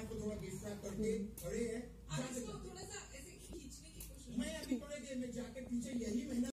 आपको थोड़ा डिस्ट्रैक्ट करके हम्म। खड़े हैं। थोड़ा सा ऐसे खींचने की कोशिश मैं अभी थोड़ी देर में जाके पीछे यही